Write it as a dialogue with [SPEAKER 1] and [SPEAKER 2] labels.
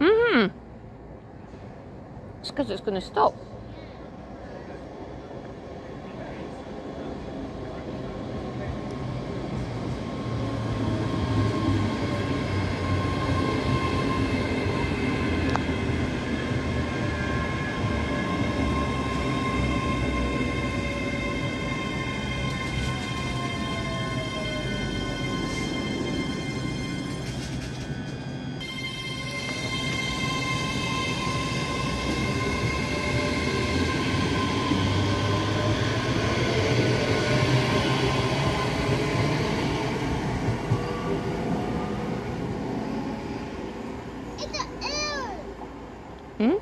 [SPEAKER 1] Mm-hmm. It's because it's going to stop. 嗯？